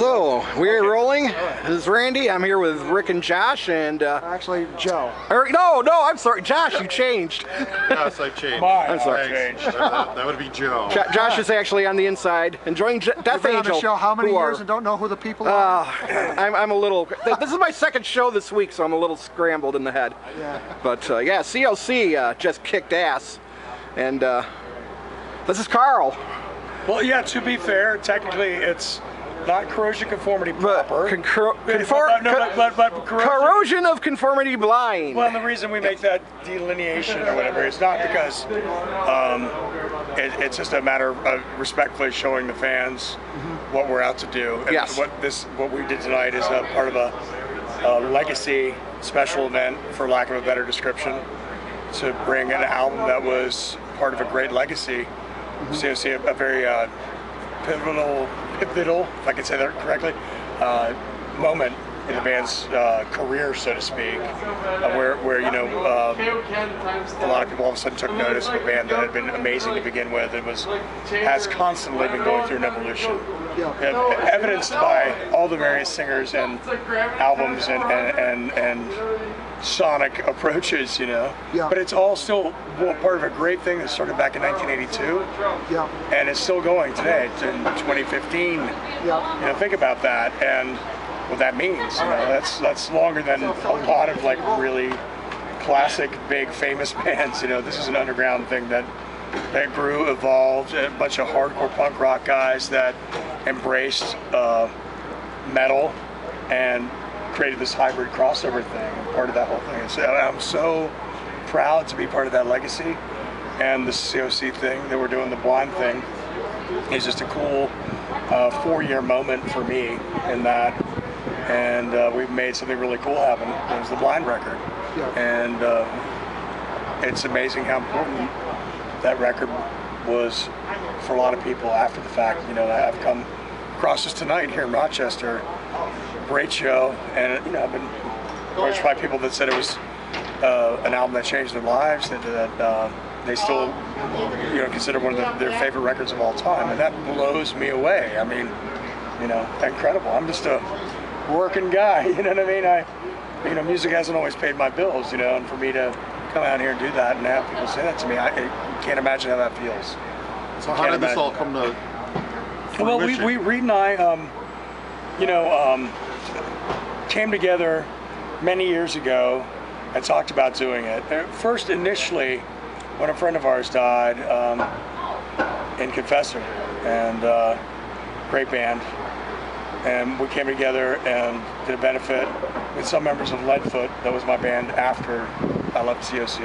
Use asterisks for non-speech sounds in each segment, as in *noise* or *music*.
So we're rolling. This is Randy. I'm here with Rick and Josh, and uh, Actually, Joe. or, no, no, I'm sorry, Josh. You changed. Yes, I've changed. *laughs* Mine. I'm sorry. Thanks. That, that- that would be Joe. *laughs* Jo- Josh is actually on the inside enjoying J- Death You've been on the show how many who are- years and don't know who the people are? Uh, *laughs* I'm, I'm a little. This is my second show this week, so I'm a little scrambled in the head. Yeah. But uh, yeah, COC uh, just kicked ass, and uh, this is Karl. Well, yeah. To be fair, technically, it's not corrosion conformity proper. But- confor- but, no, but, but, corrosion. corrosion of conformity blind. Well, the reason we make that delineation or whatever is not because um, it, it's just a matter of respectfully showing the fans what we're out to do. And Yes. What this what we did tonight is a part of a, a legacy special event, for lack of a better description, to bring an album that was part of a great legacy. So you see a, a very uh, pivotal, pivotal, if I can say that correctly, uh, moment in the band's uh, career, so to speak, uh, where, where you know um, a lot of people all of a sudden took notice of a band that had been amazing to begin with. It was has constantly been going through an evolution, uh, evidenced by all the various singers and albums and and and, and sonic approaches, you know. Yeah. But it's all still well, part of a great thing that started back in 1982 Yeah. and it's still going today It's in 2015 Yeah. you know think about that and what that means you know that's that's longer than a lot of like really classic big famous *laughs* bands you know this is an underground thing that that grew evolved a bunch of hardcore punk rock guys that embraced uh, metal and created this hybrid crossover thing and part of that whole thing And so i'm so proud to be part of that legacy and the coc thing that we're doing the blind thing is just a cool uh, four-year moment for me in that, and uh, we've made something really cool happen. It was the blind record, Yeah. and uh, it's amazing how important that record was for a lot of people after the fact. You know, I've come across this tonight here in Rochester, great show, and you know I've been approached by people that said it was uh, an album that changed their lives, that, that uh, they still you know consider one of the, their favorite records of all time, and that blows me away. I mean, you know, incredible. I'm just a working guy, *laughs* you know what I mean? I, you know, music hasn't always paid my bills, you know, and for me to come out here and do that and have people say that to me, I, I can't imagine how that feels. So how did this all come to Well, we, we Reed and I, um, you know, um, came together many years ago and talked about doing it. Uh, First, initially, when a friend of ours died um, in Confessor, and uh, great band, and we came together and did a benefit with some members of Leadfoot. That was my band after I left COC,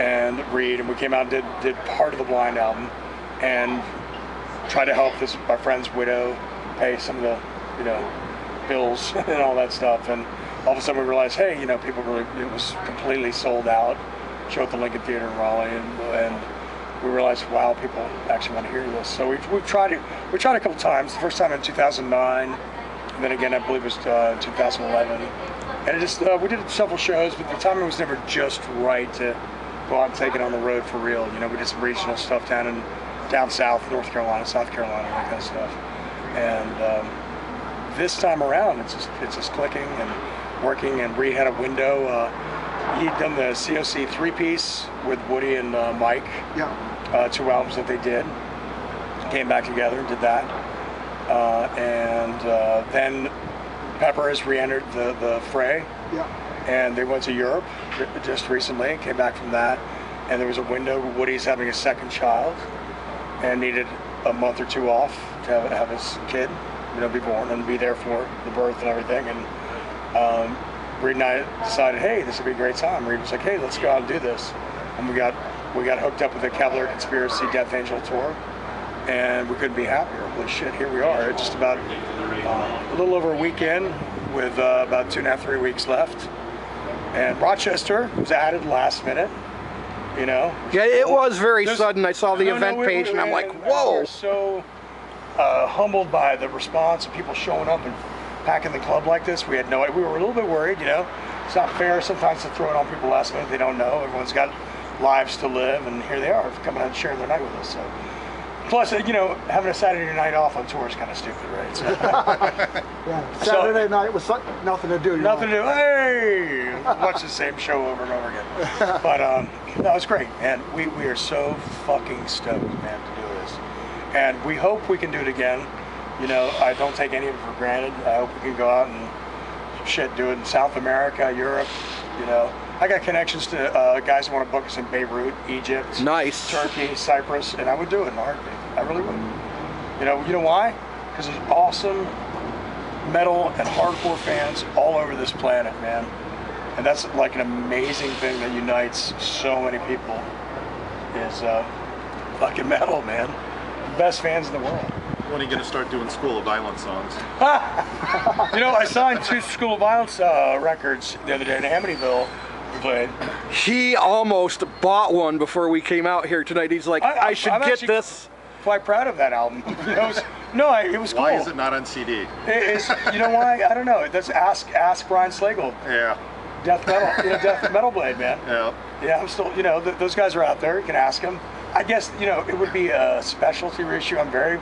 and Reed, and we came out and did did part of the Blind album, and try to help this our friend's widow pay some of the you know bills *laughs* and all that stuff and all of a sudden we realized hey you know people really it was completely sold out show at the lincoln theater in raleigh and, and we realized wow people actually want to hear this. So we've, we've tried it we tried a couple times the first time in 2009 and then again i believe it was uh, 2011 and it just uh, we did several shows but the timing was never just right to go out and take it on the road for real. You know we did some regional stuff down in down south, North Carolina, South Carolina, that kind of stuff. And um, this time around, it's just it's just clicking and working. And Reed had a window. Uh, he'd done the COC three-piece with Woody and uh, Mike, Yeah. uh, two albums that they did. Came back together and did that. Uh, and uh, then Pepper has re-entered the, the fray Yeah. and they went to Europe just recently and came back from that. And there was a window. Woody's having a second child and needed a month or two off to have, have his kid, you know, be born and be there for the birth and everything. And um, Reed and I decided, hey, this would be a great time. Reed was like, hey, let's go out and do this. And we got we got hooked up with the Cavalera Conspiracy Death Angel tour, and we couldn't be happier. Holy shit, here we are. Just about uh, a little over a weekend with uh, about two and a half, three weeks left. And Rochester was added last minute. You know, Yeah, it was very There's- sudden. I saw the No, no, event we- page we- and I'm like, whoa. So uh, humbled by the response of people showing up and packing the club like this. We had no. We were a little bit worried. You know, it's not fair sometimes to throw it on people last minute. They don't know. Everyone's got lives to live, and here they are coming out and sharing their night with us. So Plus, you know, having a Saturday night off on tour is kind of stupid, right? So, *laughs* Yeah. Saturday night was nothing to do. Nothing like, to do. Hey, watch the same show over and over again. *laughs* But um, no, it's great, and we we are so fucking stoked, man, to do this, and we hope we can do it again. You know, I don't take any of it for granted. I hope we can go out and shit, do it in South America, Europe. You know, I got connections to uh, guys that want to book us in Beirut, Egypt, Nice. Turkey, Cyprus, and I would do it in a heartbeat. I really would. You know, you know why? Because there's awesome metal and hardcore fans all over this planet, man. And that's like an amazing thing that unites so many people. Is uh, fucking metal, man. Best fans in the world. When are you going to start doing School of Violence songs? *laughs* You know, I signed two School of Violence uh, records the other day in Amityville. We played. He almost bought one before we came out here tonight. He's like, I- I, I'm- should I'm get this. Quite proud of that album. You know, it was, no, I, it was cool. Why is it not on CD? It- it's, you know why? I don't know. That's ask ask Brian Slagel, Yeah, Death Metal, you know, Death Metal Blade, man. yeah. Yeah, I'm still, you know, th- those guys are out there. You can ask them. I guess, you know, it would be a specialty issue. I'm very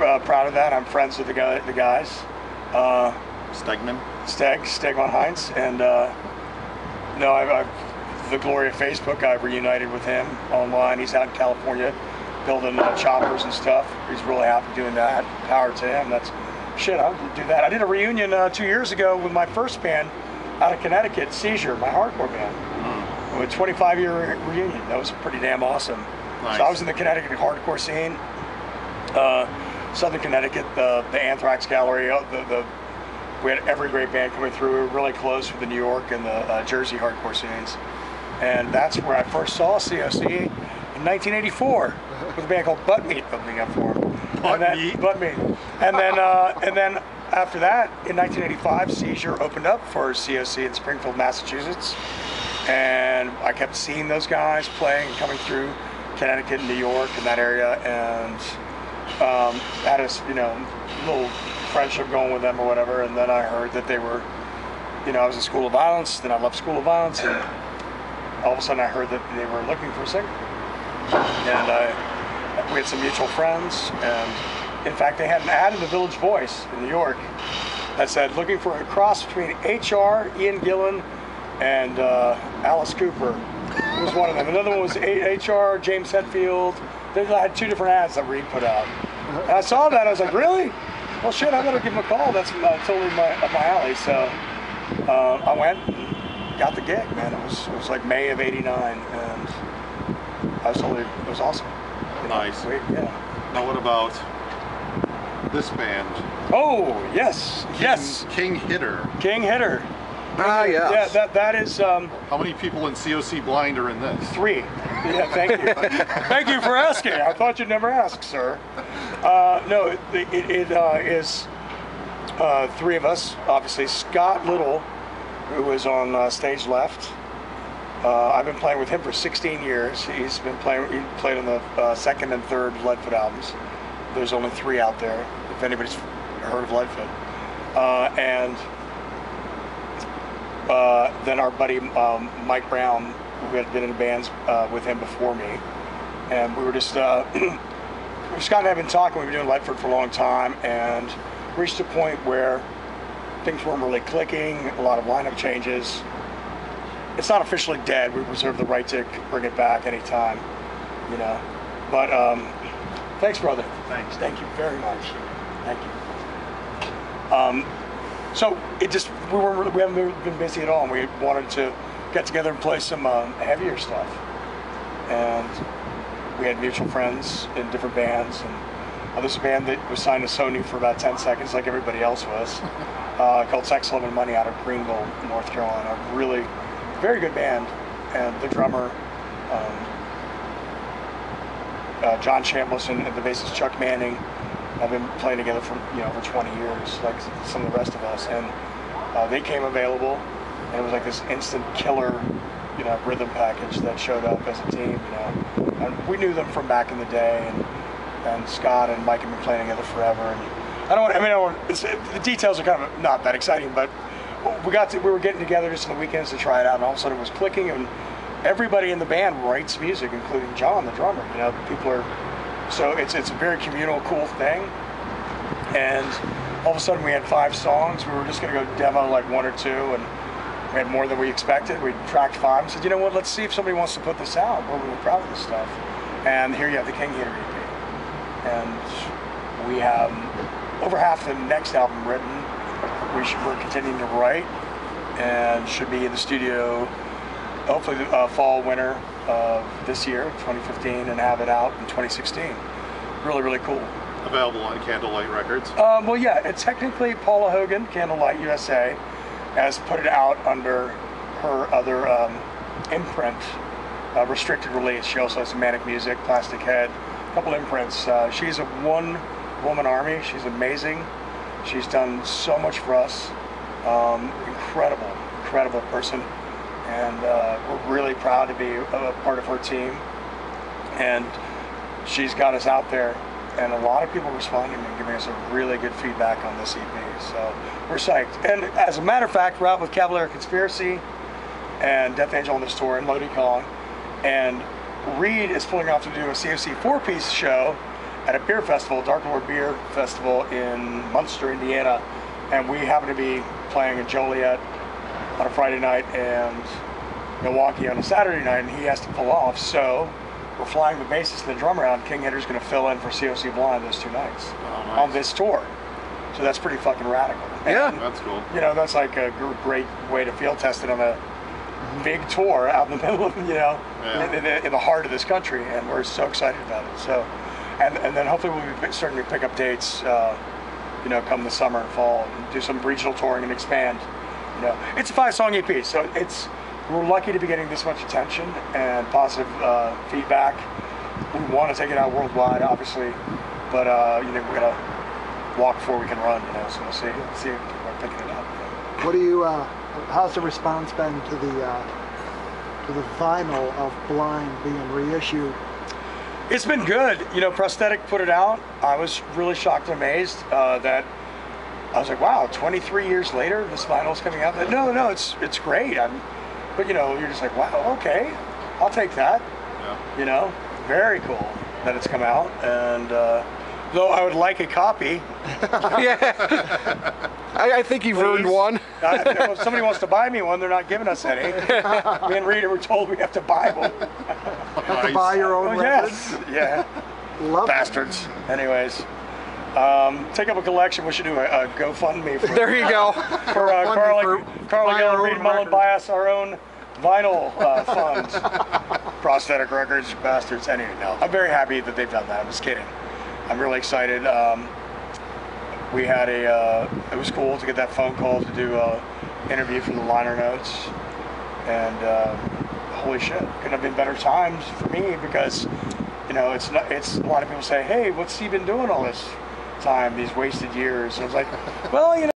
uh, proud of that. I'm friends with the guy, the guys, uh, Stegman. Steg, Stegman Heinz, and uh, no, I've, I've the glory of Facebook. I've reunited with him online. He's out in California building uh, choppers and stuff. He's really happy doing that. Power to him. That's shit. I would do that. I did a reunion uh, two years ago with my first band out of Connecticut, Seizure, my hardcore band. A 25 year reunion. That was pretty damn awesome. Nice. So I was in the Connecticut hardcore scene, uh, Southern Connecticut, the, the Anthrax Gallery, uh, the, the we had every great band coming through. We were really close with the New York and the uh, Jersey hardcore scenes, and that's where I first saw COC in 1984 with a band called Butt Meat opening up for them. Butt and then, Meat? Butt Meat, and then uh, and then after that in 1985, Seizure opened up for COC in Springfield, Massachusetts, and I kept seeing those guys playing, coming through Connecticut and New York in that area, and um, had a you know little friendship going with them or whatever. And then I heard that they were, you know, I was in School of Violence. Then I left School of Violence, and all of a sudden I heard that they were looking for a singer. And I, we had some mutual friends, and in fact, they had an ad in the Village Voice in New York that said looking for a cross between HR, Ian Gillan, and uh, Alice Cooper was one of them. Another one was HR, James Hetfield. They had two different ads that Reed put out. And I saw that, I was like, really? Well, shit, I better give him a call. That's uh, totally my, up my alley. So uh, I went, and got the gig, man. It was it was like May of '89, and I was totally it was awesome. Nice. Wait, yeah. Now what about this band? Oh yes, yes, King Hitter. King Hitter. Ah, yes. Yeah, that that is um, How many people in COC Blind are in this? three. Yeah, thank you, *laughs* thank you for asking. I thought you'd never ask, sir. Uh, no, it, it, it uh, is uh, three of us. Obviously, Scott Little, who is on uh, stage left. Uh, I've been playing with him for 16 years. He's been playing. He played on the uh, second and third Leadfoot albums. There's only three out there. If anybody's heard of Leadfoot, uh, and uh, then our buddy um, Mike Brown, who had been in bands uh, with him before me, and we were just uh, *clears throat* Scott and I have been talking. We've been doing Leadfoot for a long time, and reached a point where things weren't really clicking. A lot of lineup changes. It's not officially dead. We reserve the right to bring it back anytime, you know. But um, thanks, brother. Thanks. Thank you very much. Thank you. Um, so it just we were we haven't been- busy at all, and we wanted to get together and play some um, heavier stuff. And we had mutual friends in different bands, and uh, a band that was signed to Sony for about 10 seconds, like everybody else was, *laughs* uh, called Sex, Love, and Money out of Greenville, North Carolina. Really, very good band, and the drummer. Um, uh, John Chambliss and the bassist Chuck Manning have been playing together for you know for 20 years, like some of the rest of us, and uh, they came available, and it was like this instant killer, you know, rhythm package that showed up as a team, you know, and we knew them from back in the day, and and Scott and Mike have been playing together forever, and I don't want, I mean, I don't want, the details are kind of not that exciting, but we got to, we were getting together just on the weekends to try it out, and all of a sudden it was clicking, and everybody in the band writes music, including John, the drummer. You know, people are So it's it's a very communal, cool thing. And all of a sudden we had five songs. We were just gonna go demo like one or two, and we had more than we expected. We tracked five and said, you know what? Let's see if somebody wants to put this out. Well, We're really proud of this stuff. And here you have the King Hitter EP. And we have over half the next album written. We should, we're continuing to write and should be in the studio hopefully the uh, fall winter of this year 2015 and have it out in 2016 really really cool. Available on Candlelight Records. um, well yeah it's technically paula hogan candlelight usa has put it out under her other um, imprint uh, restricted release. She also has manic music plastic head a couple imprints. Uh, she's a one woman army. She's amazing. She's done so much for us. Um, incredible incredible person and uh, we're really proud to be a, part of her team and she's got us out there and a lot of people responding and giving us a really good feedback on this EP. So we're psyched. And as a matter of fact, we're out with Cavalera Conspiracy and Death Angel on this tour and Lody Kong. And Reed is pulling off to do a COC four-piece show at a beer festival, Dark Lord Beer Festival in Munster, Indiana. And we happen to be playing in Joliet on a Friday night and Milwaukee on a Saturday night, and he has to pull off. So we're flying the bassist and the drummer out. and King Hitter's going to fill in for COC Blind those two nights nice. on this tour. So that's pretty fucking radical. Yeah. That's cool. you know, that's like a great way to field test it on a big tour out in the *laughs* middle of, you know, Yeah. in, in, the, in the heart of this country, and we're so excited about it. So, and, and then hopefully we'll be starting to pick up dates, uh, you know, come the summer and fall, and do some regional touring and expand. Know, it's a five-song EP, so it's we're lucky to be getting this much attention and positive uh, feedback. We want to take it out worldwide, obviously, but uh, you know, we're gonna walk before we can run. You know, so we'll see see if people are picking it up. What do you? Uh, how's the response been to the uh, to the vinyl of Blind being reissued? It's been good. You know, Prosthetic put it out. I was really shocked and amazed uh, that I was like, wow, 23 years later, this vinyl's coming out. But no, no, it's it's great. I'm, but you know, you're just like, wow, okay, I'll take that. Yeah. You know, very cool that it's come out. And uh, though I would like a copy, *laughs* yeah. I, I think you've earned please. one. *laughs* Uh, if somebody wants to buy me one, they're not giving us any. Me and Rita were told we have to buy one. Have to buy your own Oh, records. yes, yeah. Love it. bastards. Anyways, um, take up a collection. We should do a, a GoFundMe for, There you go. *laughs* for uh, Carla, for our Geller, own Reed Mullin, buy us our own vinyl uh, fund. *laughs* Prosthetic records, bastards. Anyway, no, I'm very happy that they've done that. I'm just kidding. I'm really excited. Um, we had a, uh, it was cool to get that phone call to do an interview from the liner notes. And uh, holy shit, couldn't have been better times for me because, you know, it's not, it's a lot of people say, hey, what's he been doing all this time, these wasted years? I was like, *laughs* well, you know.